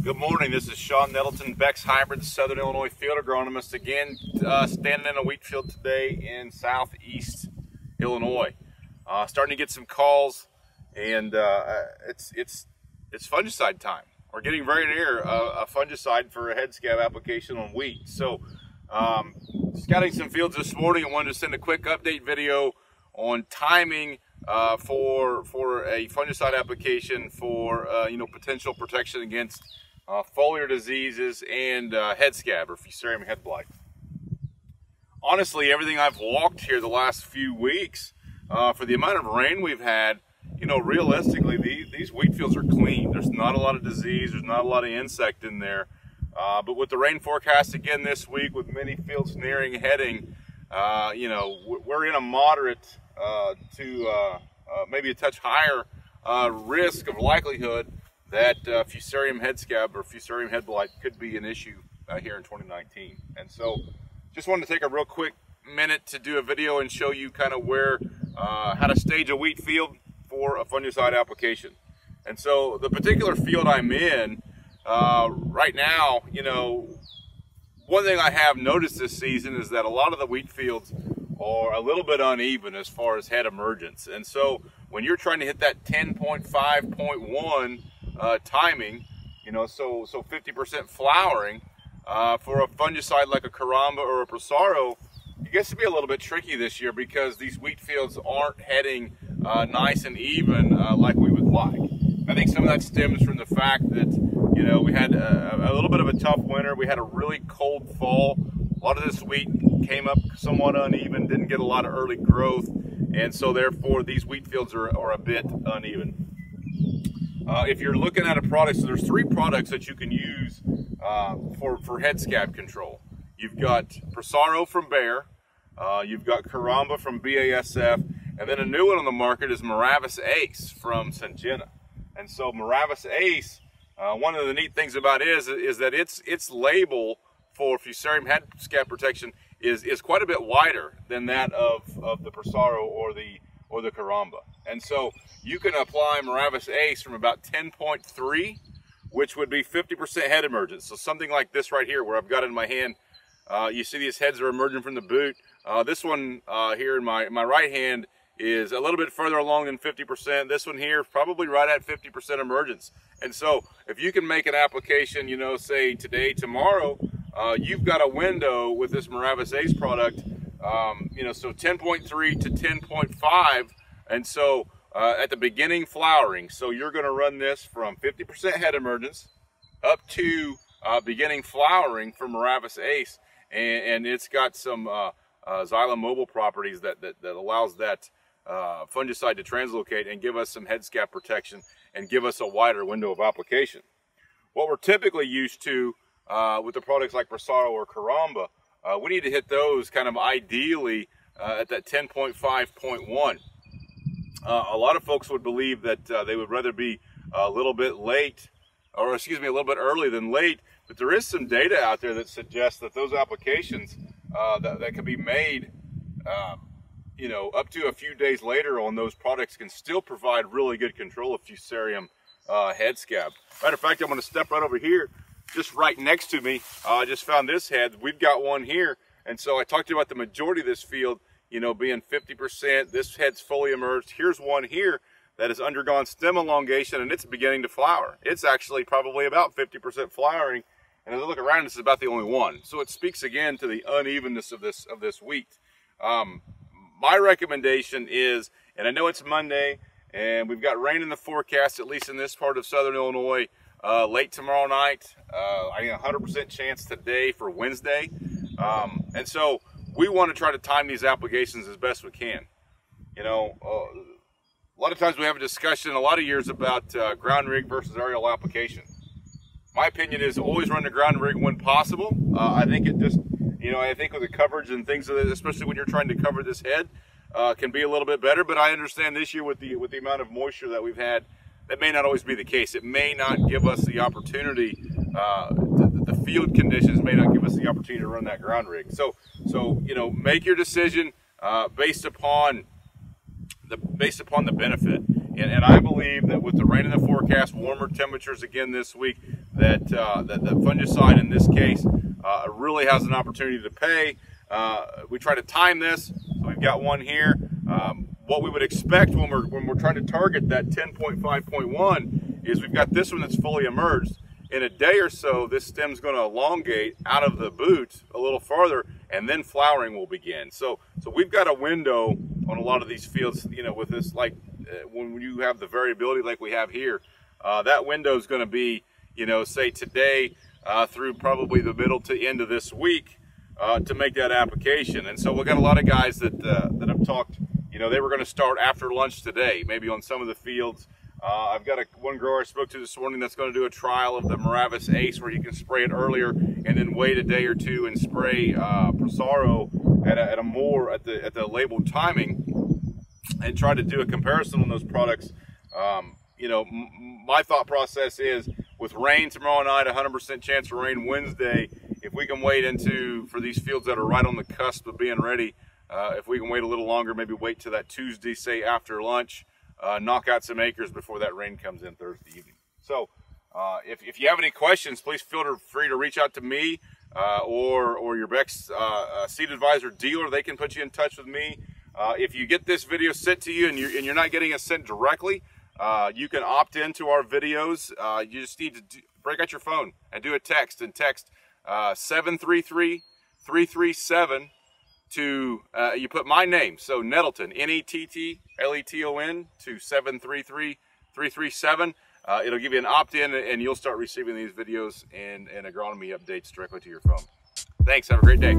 Good morning. This is Sean Nettleton, Beck's Hybrid, Southern Illinois field agronomist. Again, uh, standing in a wheat field today in southeast Illinois. Uh, starting to get some calls, and uh, it's it's it's fungicide time. We're getting very near a, a fungicide for a head scab application on wheat. So, um, scouting some fields this morning, I wanted to send a quick update video on timing uh, for for a fungicide application for uh, you know potential protection against uh, foliar diseases, and uh, head scab or fusarium head blight. Honestly, everything I've walked here the last few weeks, uh, for the amount of rain we've had, you know, realistically, the, these wheat fields are clean. There's not a lot of disease. There's not a lot of insect in there. Uh, but with the rain forecast again this week, with many fields nearing heading, uh, you know, we're in a moderate uh, to maybe a touch higher risk of likelihood that uh, fusarium head scab or fusarium head blight could be an issue uh, here in 2019. And so just wanted to take a real quick minute to do a video and show you kind of where, uh, how to stage a wheat field for a fungicide application. And so the particular field I'm in uh, right now, you know, one thing I have noticed this season is that a lot of the wheat fields are a little bit uneven as far as head emergence. And so when you're trying to hit that 10.5.1 uh, timing, you know, so so 50% flowering uh, for a fungicide like a Caramba or a Prosaro, it gets to be a little bit tricky this year because these wheat fields aren't heading uh, nice and even uh, like we would like. I think some of that stems from the fact that, you know, we had a, a little bit of a tough winter. We had a really cold fall. A lot of this wheat came up somewhat uneven, didn't get a lot of early growth, and so therefore these wheat fields are, are a bit uneven. Uh, if you're looking at a product, so there's three products that you can use uh, for, for head scab control. You've got Prosaro from Bayer, uh, you've got Caramba from BASF, and then a new one on the market is Miravis Ace from Syngenta. And so Miravis Ace, uh, one of the neat things about it is, is that its, its label for fusarium head scab protection is, is quite a bit wider than that of, of the Prosaro or the, or the Caramba. And so you can apply Miravis Ace from about 10.3, which would be 50% head emergence. So something like this right here, where I've got it in my hand, uh, you see these heads are emerging from the boot. Uh, this one uh, here in my, my right hand is a little bit further along than 50%. This one here, probably right at 50% emergence. And so if you can make an application, you know, say today, tomorrow, uh, you've got a window with this Miravis Ace product, um, you know, so 10.3 to 10.5. And so uh, at the beginning flowering. So you're going to run this from 50% head emergence up to uh, beginning flowering for Miravis Ace. And, and it's got some uh, uh, xylem mobile properties that, that, that allows that uh, fungicide to translocate and give us some head scab protection and give us a wider window of application. What we're typically used to uh, with the products like Prosaro or Caramba, uh, we need to hit those kind of ideally at that 10.5.1. Uh, a lot of folks would believe that uh, they would rather be a little bit late, or excuse me, a little bit early than late. But there is some data out there that suggests that those applications uh, that, that can be made, um, you know, up to a few days later on those products can still provide really good control of fusarium uh, head scab. Matter of fact, I'm going to step right over here, just right next to me. Uh, I just found this head. We've got one here. And so I talked about the majority of this field you know, being 50%. This head's fully emerged. Here's one here that has undergone stem elongation and it's beginning to flower. It's actually probably about 50% flowering. And as I look around, this is about the only one. So it speaks again to the unevenness of this of this wheat. Um, my recommendation is, and I know it's Monday, and we've got rain in the forecast, at least in this part of southern Illinois, uh, late tomorrow night. Uh, I got a 100% chance today for Wednesday. Um, and so we want to try to time these applications as best we can. You know, uh, a lot of times we have a discussion a lot of years about uh, ground rig versus aerial application. My opinion is always run the ground rig when possible. Uh, I think it just, you know, I think with the coverage and things, especially when you're trying to cover this head, uh, can be a little bit better. But I understand this year with the with the amount of moisture that we've had, that may not always be the case. It may not give us the opportunity uh, the field conditions may not give us the opportunity to run that ground rig. So, so you know, make your decision uh, based upon the based upon the benefit. And, and, I believe that with the rain in the forecast, warmer temperatures again this week, that, uh, that the fungicide in this case uh, really has an opportunity to pay. Uh, we try to time this. So we've got one here. Um, what we would expect when we're, when we're trying to target that 10.5.1 is we've got this one that's fully emerged. In a day or so, this stem's going to elongate out of the boot a little farther, and then flowering will begin. So, so we've got a window on a lot of these fields, you know, with this, like uh, when you have the variability like we have here, uh, that window is going to be, you know, say today uh, through probably the middle to end of this week uh, to make that application. And so we've got a lot of guys that, uh, that have talked, you know, they were going to start after lunch today, maybe on some of the fields. Uh, I've got a one grower I spoke to this morning that's going to do a trial of the Miravis Ace where you can spray it earlier and then wait a day or two and spray uh, Prosaro at a, at a more at the at the labeled timing and try to do a comparison on those products. Um, you know, my thought process is with rain tomorrow night, 100% chance of rain Wednesday. If we can wait into for these fields that are right on the cusp of being ready, uh, if we can wait a little longer, maybe wait till that Tuesday, say after lunch uh, knock out some acres before that rain comes in Thursday evening. So uh, if, if you have any questions, please feel free to reach out to me uh, or, or your Beck's uh, seed advisor dealer. They can put you in touch with me. If you get this video sent to you and you're, and you're not getting it sent directly, you can opt into our videos. you just need to do, break out your phone and do a text and text 733 337 to, uh, you put my name, so Nettleton, N-E-T-T-L-E-T-O-N to 733-337. Uh, it'll give you an opt-in and you'll start receiving these videos and, and agronomy updates directly to your phone. Thanks, have a great day.